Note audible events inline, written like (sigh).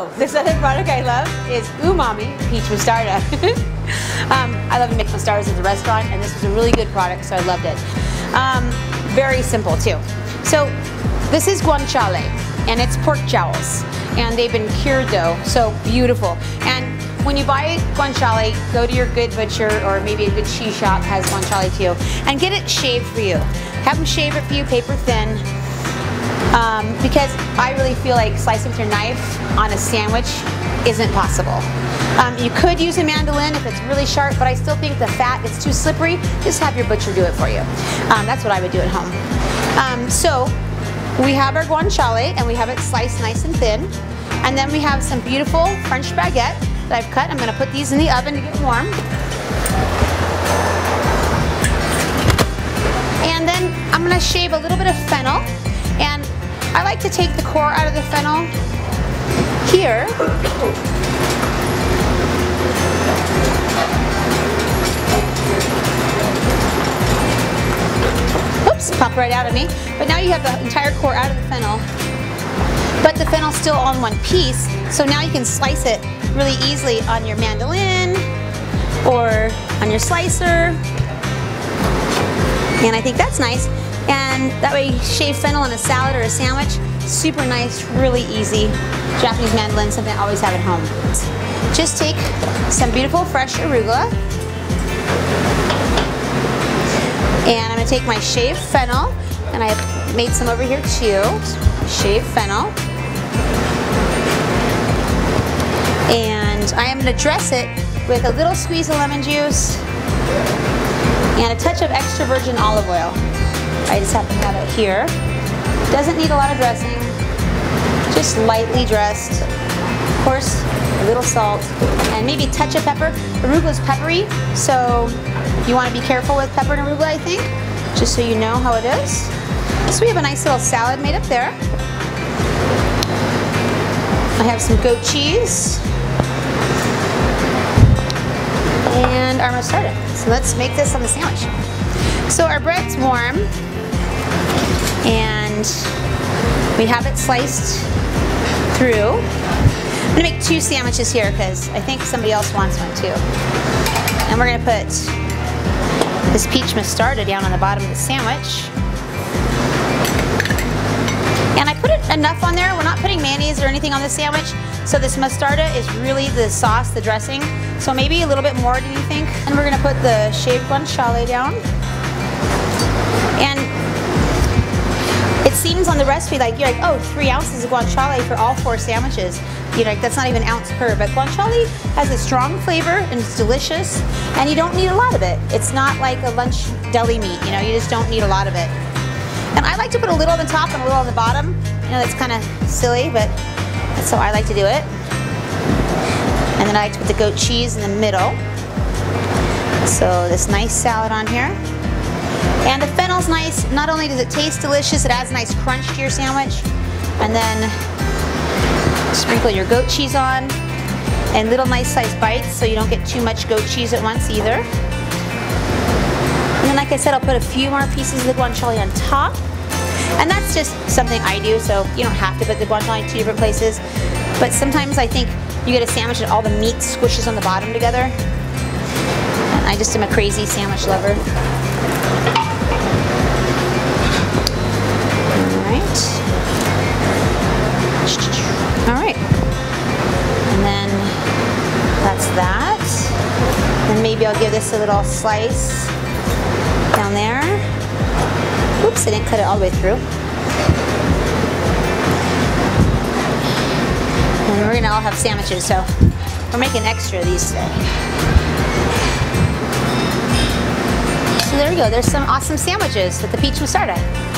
Oh, this other product I love is Umami Peach Mostarda. (laughs) um, I love to make mostardas at the restaurant and this was a really good product so I loved it. Um, very simple too. So this is guanciale and it's pork jowls and they've been cured though, so beautiful. And when you buy guanciale, go to your good butcher or maybe a good cheese shop has guanciale too and get it shaved for you. Have them shave it for you paper thin um, because I really feel like slicing with your knife on a sandwich isn't possible. Um, you could use a mandolin if it's really sharp, but I still think the fat is too slippery. Just have your butcher do it for you. Um, that's what I would do at home. Um, so we have our guanciale and we have it sliced nice and thin. And then we have some beautiful French baguette that I've cut. I'm gonna put these in the oven to get warm. And then I'm gonna shave a little bit of fennel and I like to take the core out of the fennel here. Oops, popped right out of me. But now you have the entire core out of the fennel. But the fennel's still on one piece, so now you can slice it really easily on your mandolin or on your slicer. And I think that's nice. And that way shave fennel in a salad or a sandwich, super nice, really easy. Japanese mandolin, something I always have at home. Just take some beautiful fresh arugula. And I'm gonna take my shaved fennel, and I made some over here too. Shaved fennel. And I am gonna dress it with a little squeeze of lemon juice and a touch of extra virgin olive oil. I just happen to have it here. Doesn't need a lot of dressing, just lightly dressed. Of course, a little salt and maybe a touch of pepper. Arugula is peppery, so you want to be careful with pepper and arugula, I think, just so you know how it is. So we have a nice little salad made up there. I have some goat cheese and our mostarda. So let's make this on the sandwich. So our bread's warm and we have it sliced through. I'm gonna make two sandwiches here because I think somebody else wants one too. And we're gonna put this peach mostarda down on the bottom of the sandwich. And I put enough on there. We're not putting mayonnaise or anything on the sandwich. So this mostarda is really the sauce, the dressing. So maybe a little bit more, do you think? And we're gonna put the shaved guanciale down. And seems on the recipe like you're like, oh, three ounces of guanciale for all four sandwiches. You know, like, that's not even ounce per, but guanciale has a strong flavor and it's delicious, and you don't need a lot of it. It's not like a lunch deli meat, you know, you just don't need a lot of it. And I like to put a little on the top and a little on the bottom. You know, that's kind of silly, but that's how I like to do it. And then I like to put the goat cheese in the middle. So this nice salad on here. And the fennel's nice. Not only does it taste delicious, it adds a nice crunch to your sandwich. And then sprinkle your goat cheese on and little nice sized bites so you don't get too much goat cheese at once either. And then like I said, I'll put a few more pieces of the guanciale on top. And that's just something I do, so you don't have to put the guanciale in two different places. But sometimes I think you get a sandwich and all the meat squishes on the bottom together. And I just am a crazy sandwich lover. All right. And then that's that. Then maybe I'll give this a little slice down there. Oops, I didn't cut it all the way through. And we're gonna all have sandwiches, so we're making extra of these today. So there we go, there's some awesome sandwiches with the peach mostarda.